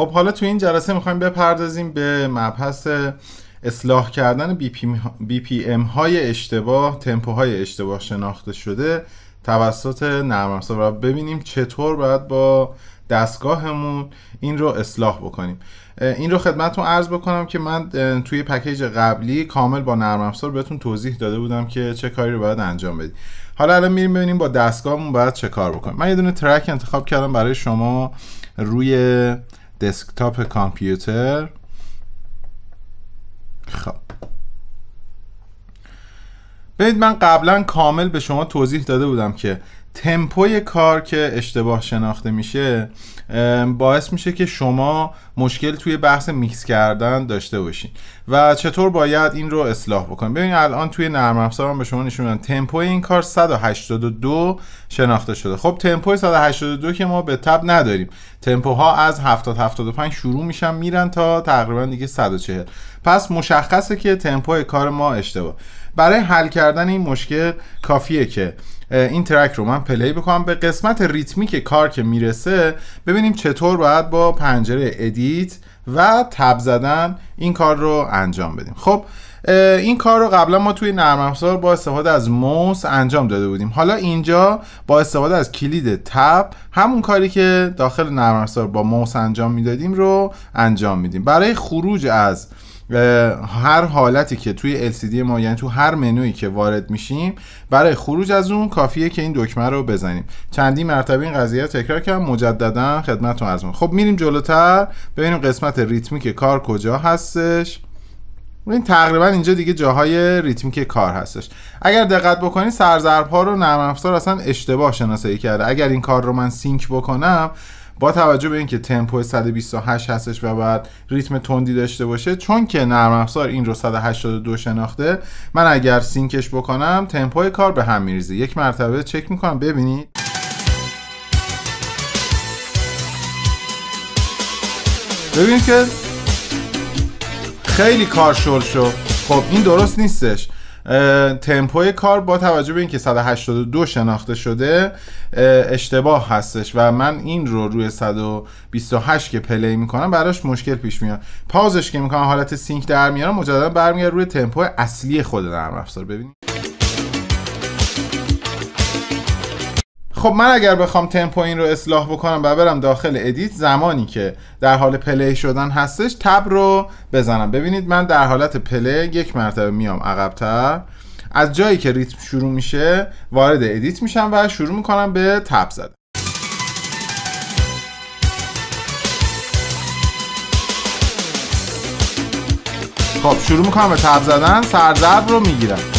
خب حالا تو این جلسه می‌خوایم بپردازیم به مبحث اصلاح کردن بی پی ام های اشتباه تمپوهای اشتباه شناخته شده توسط نرم افزار. ببینیم چطور باید با دستگاهمون این رو اصلاح بکنیم. این رو خدمتتون عرض بکنم که من توی پکیج قبلی کامل با نرم افزار بهتون توضیح داده بودم که چه کاری رو باید انجام بدیم حالا الان میریم ببینیم با دستگاهمون باید چه کار بکنیم. من یه دونه ترک انتخاب کردم برای شما روی دسکتاپ کامپیوتر. خب. ببینید من قبلا کامل به شما توضیح داده بودم که تمپوی کار که اشتباه شناخته میشه باعث میشه که شما مشکل توی بحث میکس کردن داشته باشین. و چطور باید این رو اصلاح بکنیم؟ ببین الان توی نرم افزارم به شما نشون میدم تمپوی این کار 182 شناخته شده. خب تمپوی 182 که ما به طبع نداریم. تمپوها از 70 75 شروع میشن میرن تا تقریبا دیگه 140 پس مشخصه که تمپوی کار ما اشتباه. برای حل کردن این مشکل کافیه که این track رو من play بکنم. به قسمت ریتمیک کار که می‌رسه ببینیم چطور باید با پنجره edit و tap زدن این کار رو انجام بدیم. خب این کار رو قبلا ما توی نرم افزار با استفاده از موس انجام داده بودیم. حالا اینجا با استفاده از کلید تب همون کاری که داخل نرم افزار با موس انجام می‌دادیم رو انجام میدیم. برای خروج از هر حالتی که توی LCD ما یعنی تو هر منویی که وارد میشیم برای خروج از اون کافیه که این دکمه رو بزنیم. چندی مرتبه این قضیه رو تکرار کردم مجددا خدمتتون عرض خب میریم جلوتر. ببینیم قسمت ریتمیک کار کجا هستش. این تقریبا اینجا دیگه جاهای ریتمیک کار هستش. اگر دقت بکنید سرزرب ها رو نرم افزار اصلا اشتباه شناسایی کرده. اگر این کار رو من سینک بکنم با توجه به اینکه تمپو 128 هستش و بعد ریتم تندی داشته باشه چون که نرم افزار این رو 182 شناخته من اگر سینکش بکنم تمپو کار به هم میریزه. یک مرتبه چک می‌کنم ببینید. ببینید که خیلی کار شل شد. خب این درست نیستش. تمپوی کار با توجه به اینکه 182 شناخته شده اشتباه هستش و من این رو روی 128 که play می‌کنم براش مشکل پیش میاد. pause ش که می‌کنم حالت sync در میارم مجددا برمیگرده روی تمپو اصلی خود نرم افزار. ببینید خب من اگر بخوام تمپو این رو اصلاح بکنم و برم داخل edit زمانی که در حال play شدن هستش tap رو بزنم. ببینید من در حالت play یک مرتبه میام عقبتر. از جایی که ریتم شروع میشه وارد ادیت میشم و شروع می‌کنم به تب زدن. خب شروع می‌کنم به تب زدن. سرزرب رو می‌گیرم.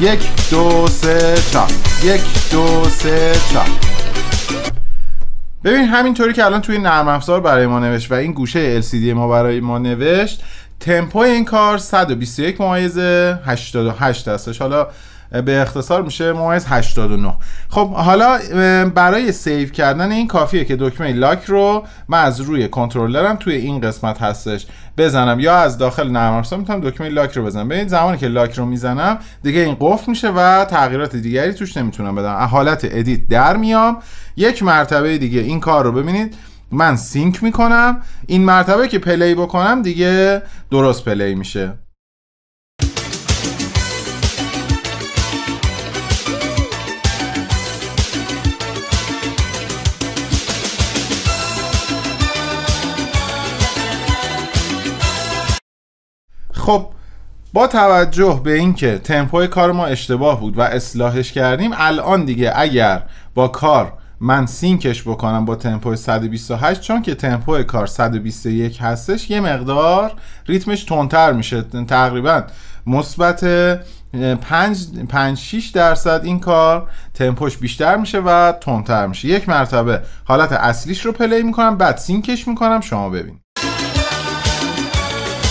یک دو سه چهار. یک دو سه چهار. ببین همینطوری که الان توی نرم افزار برای ما نوشت و این گوشه LCD ما برای ما نوشت تمپو این کار 121 ممیز 88 هستش حالا به اختصار میشه ممیز 89 خب حالا برای save کردن این کافیه که دکمه lock رو من از روی کنترلرم توی این قسمت هستش بزنم. یا از داخل نرم افزار می‌تونم دکمه lock رو بزنم. ببینید زمانی که lock رو می‌زنم دیگه این قفل میشه و تغییرات دیگری توش نمی‌تونم بدم. حالت edit در میام. یک مرتبه دیگه این کار رو ببینید. من sync می‌کنم. این مرتبه که play بکنم دیگه درست play میشه. خب با توجه به اینکه تمپوی کار ما اشتباه بود و اصلاحش کردیم الان دیگه اگر با کار من sync ش بکنم با تمپو 128 چون که تمپو کار 121 هستش یه مقدار ریتمش تندتر میشه. تقریبا مثبت 5 5 6 درصد این کار تمپوش بیشتر میشه و تندتر میشه. یک مرتبه حالت اصلیش رو play می‌کنم بعد sync ش می‌کنم شما ببین.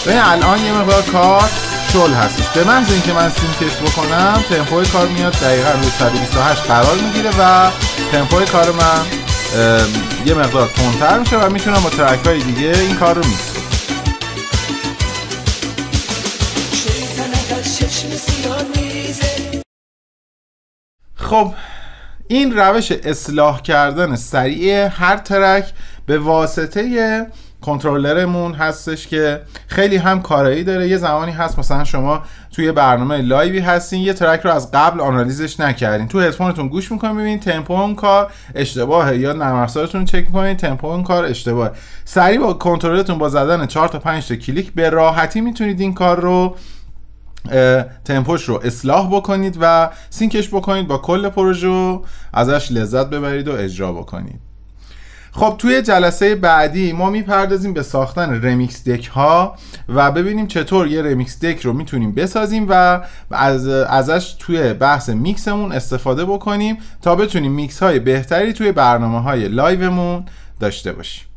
ببین الان یه مقدار کار شل هستش. به محض اینکه من sync ش بکنم تمپوی کار میاد دقیقا روی 128 قرار می‌گیره و تمپوی کار من یه مقدار تندتر میشه و می‌تونم با track های دیگه این کار رو میکس خب این روش اصلاح کردن سریع هر track به واسطه کنترلرمون هستش که خیلی هم کارایی داره. یه زمانی هست مثلا شما توی برنامه live ی هستین یه track رو از قبل آنالیزش نکردین. تو هدفونتون گوش می‌کنین ببینید تمپو اون کار اشتباهه یا نرم چک می‌کنین تمپو اون کار اشتباهه. سریع با کنترلرتون با زدن 4 تا 5 تا کلیک به راحتی می‌تونید این کار رو تمپوش رو اصلاح بکنید و sync ش بکنید با کل پروژه ازش لذت ببرید و اجرا بکنید. خب توی جلسه بعدی ما می‌پردازیم به ساختن remix deck ها و ببینیم چطور یه remix deck رو می‌تونیم بسازیم و از ازش توی بحث میکسمون استفاده بکنیم تا بتونیم میکس های بهتری توی برنامه های live مون داشته باشیم.